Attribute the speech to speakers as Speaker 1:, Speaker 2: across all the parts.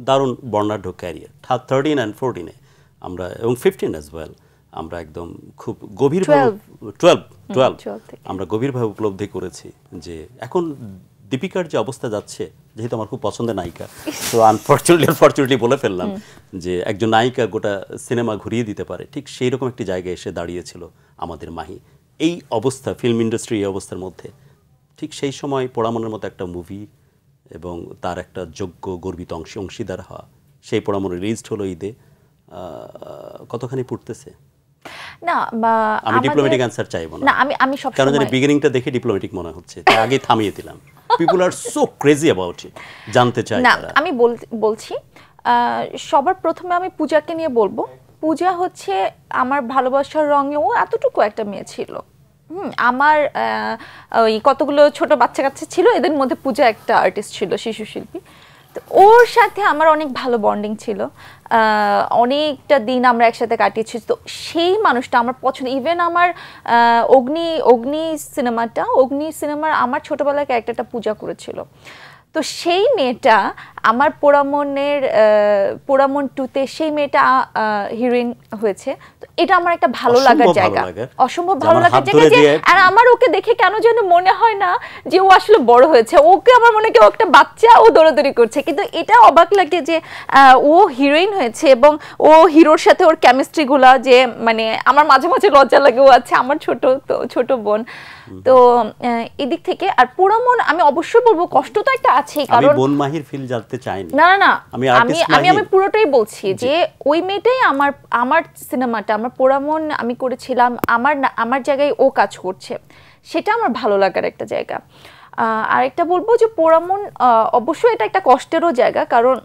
Speaker 1: দারুণ বর্ণাঢ্য career thirteen and ফোরটিনে আমরা এবং ফিফটিন অ্যাজ ওয়েল আমরা একদম খুব গভীরভাবে টুয়েলভ টুয়েলভ আমরা গভীরভাবে উপলব্ধি করেছি যে এখন দীপিকার যে অবস্থা যাচ্ছে যেহেতু আমার খুব পছন্দের নায়িকা তো আনফর্চুনেটলি আনফর্চুনেটলি বলে ফেললাম যে একজন নায়িকা গোটা সিনেমা ঘুরিয়ে দিতে পারে ঠিক সেই রকম একটি জায়গায় এসে দাঁড়িয়েছিল আমাদের মাহি। এই অবস্থা ফিল্ম ইন্ডাস্ট্রি এই অবস্থার মধ্যে ঠিক সেই সময় পোড়ামনের মতো একটা মুভি এবং তার একটা যোগ্য গর্বিত অংশ অংশীদার হওয়া। সেই পোড়ামন রিলিজড হলো ঈদে। কতখানি পড়তেছে?
Speaker 2: না বা
Speaker 1: আমি ডিপ্লোম্যাটিক অ্যান্সার চাইব না।
Speaker 2: আমি আমি সব
Speaker 1: কারণ জানি বিগিনিংটা দেখে ডিপ্লোম্যাটিক মনে হচ্ছে তাই আগে থামিয়ে দিলাম। People are so crazy about it জানতে চাই
Speaker 2: না আমি বল- বলছি সবার প্রথমে আমি পূজাকে নিয়ে বলব। পূজা হচ্ছে আমার ভালোবাসার রঙেও এতটুকু একটা মেয়ে ছিল। আমার ওই কতগুলো ছোট বাচ্চা কাচ্চা ছিল, এদের মধ্যে পূজা একটা আর্টিস্ট ছিল, শিশু শিল্পী। তো ওর সাথে আমার অনেক ভালো বন্ডিং ছিল। অনেকটা দিন আমরা একসাথে কাটিয়েছি। তো সেই মানুষটা আমার পছন্দ ইভেন আমার অগ্নি অগ্নি সিনেমাটা অগ্নি সিনেমার আমার ছোটবেলার ক্যারেক্টারটা পূজা করেছিল। তো সেই মেয়েটা আমার পোড়ামনের পোড়ামন টুতে সেই মেয়েটা হিরোইন হয়েছে। তো এটা আমার একটা ভালো লাগার জায়গা। অসম্ভব ভালো লাগার জায়গা যে আর আমার ওকে দেখে কেন যেন মনে হয় না যে ও আসলে বড় হয়েছে। ওকে আমার মনে কি ও একটা বাচ্চা ও দৌড়াদৌড়ি করছে। কিন্তু এটা অবাক লাগে যে আহ, ও হিরোইন হয়েছে এবং ও হিরোর সাথে ওর কেমিস্ট্রি গুলা যে মানে আমার মাঝে মাঝে লজ্জা লাগে ও আছে আমার ছোট তো ছোট বোন। তো এদিক থেকে আর পুরামন আমি অবশ্যই বলব কষ্ট তো একটা
Speaker 1: আমি
Speaker 2: কারণ
Speaker 1: বন মাহির ফিল জানতে চাইনি।
Speaker 2: না না
Speaker 1: আমি
Speaker 2: আমি আমি পুরোটাই বলছি যে ওই মেয়েটাই আমার আমার সিনেমাটা আমার পোড়ামন আমি করেছিলাম আমার আমার জায়গায় ও কাজ করছে। সেটা আমার ভালো লাগার একটা জায়গা। আরেকটা বলব যে পোড়ামন অবশ্যই এটা একটা কষ্টেরও জায়গা কারণ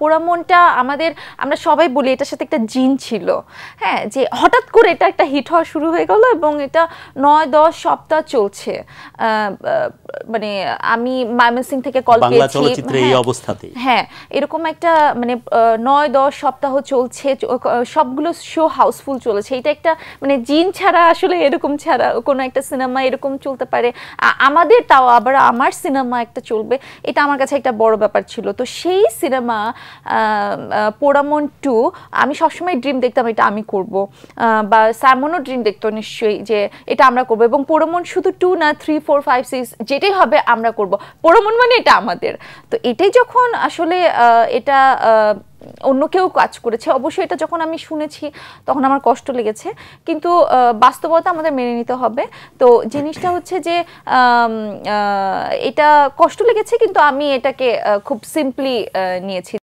Speaker 2: পোড়ামনটা আমাদের আমরা সবাই বলি এটার সাথে একটা জিন ছিল। হ্যাঁ যে হঠাৎ করে এটা একটা হিট হওয়া শুরু হয়ে গেল এবং এটা নয় দশ সপ্তাহ চলছে। মানে আমি ময়মনসিং থেকে কল
Speaker 1: বাংলা
Speaker 2: পেয়েছি।
Speaker 1: চলচ্চিত্রে এই
Speaker 2: হ্যাঁ,
Speaker 1: অবস্থাতেই।
Speaker 2: হ্যাঁ এরকম একটা মানে নয় দশ সপ্তাহ চলছে সবগুলো শো হাউসফুল চলেছে। এটা একটা মানে জিন ছাড়া আসলে এরকম ছাড়া কোনো একটা সিনেমা এরকম চলতে পারে। আমাদের তাও আবার আমার সিনেমা একটা চলবে। এটা আমার কাছে একটা বড় ব্যাপার ছিল। তো সেই সিনেমা পোড়ামন টু আমি সবসময় ড্রিম দেখতাম এটা আমি করব। বা স্যামনও ড্রিম দেখতো নিশ্চয়ই যে এটা আমরা করব। এবং পোড়ামন শুধু টু না থ্রি ফোর ফাইভ সিক্স যেটাই হবে আমরা করব। পোড়ামন মানে এটা আমাদের। তো এটাই যখন আসলে এটা অন্য কেউ কাজ করেছে, অবশ্যই এটা যখন আমি শুনেছি, তখন আমার কষ্ট লেগেছে। কিন্তু বাস্তবতা আমাদের মেনে নিতে হবে। তো জিনিসটা হচ্ছে যে এটা কষ্ট লেগেছে, কিন্তু আমি এটাকে খুব সিম্পলি নিয়েছি।